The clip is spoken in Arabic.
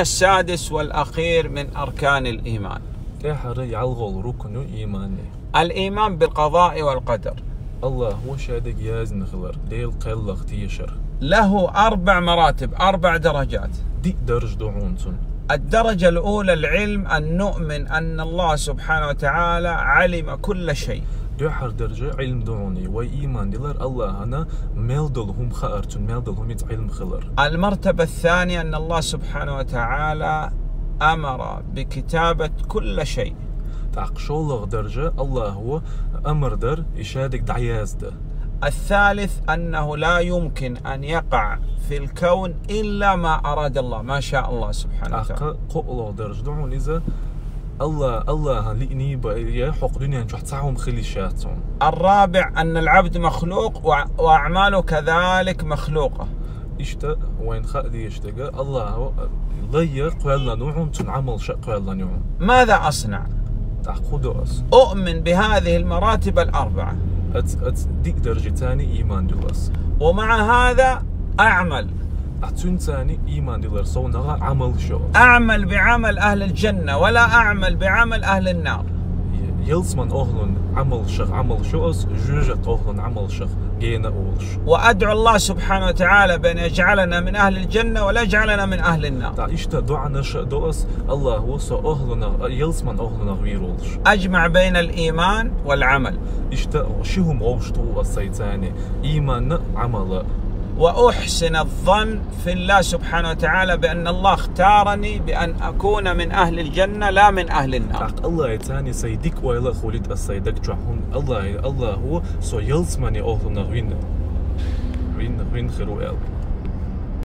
السادس والأخير من أركان الإيمان. ركن إيماني الإيمان بالقضاء والقدر. الله هو شادق ياز نخلر ديل قلق تيشر له أربع مراتب أربع درجات. دي درج دعونتن الدرجة الأولى العلم أن نؤمن أن الله سبحانه وتعالى علم كل شيء. دحر درجة علم دعوني وإيمان دلر الله أنا ميلدلهم خأرتن ميلدلهم يت علم خلر. المرتبة الثانية أن الله سبحانه وتعالى أمر بكتابة كل شيء. تعقشولغ درجة الله هو أمر در إشادك دعياز ده الثالث أنه لا يمكن أن يقع في الكون إلا ما أراد الله ما شاء الله سبحانه وتعالى. الله الله لإني بقى حق دنيا نجح تعهم خلي شاتون الرابع أن العبد مخلوق وأعماله كذلك مخلوقة. إشتا وين خأدي يشتغى الله ليا قولا نوعهم تنعمل شق قولا نوعهم ماذا أصنع؟ أس أؤمن بهذه المراتب الأربعة. أت أت ديك درجة تاني إيمان دلس ومع هذا أعمل. أتون تاني إيمان دلر صونها عمل شو؟ أعمل بعمل أهل الجنة ولا أعمل بعمل أهل النار. يلسمن أهلن عمل شغ عمل شو أس؟ جوجة أهلن عمل شغ جينا أولش وأدعو الله سبحانه وتعالى بأن يجعلنا من أهل الجنة ولا يجعلنا من أهل النار. تا إشتا دعنا شق دوس الله هو سو أهلنا يلسمن أهلنا غير أولش أجمع بين الإيمان والعمل. إشتا شهم أوشتو السيتاني إيمان عمل وأحسن الظن في الله سبحانه وتعالى بأن الله اختارني بأن أكون من أهل الجنة لا من أهل النار. الله يتاني سيدك ويلا خوليت السيدك جحون الله الله هو سو يلسمني أهلنا وين وين وين خيرو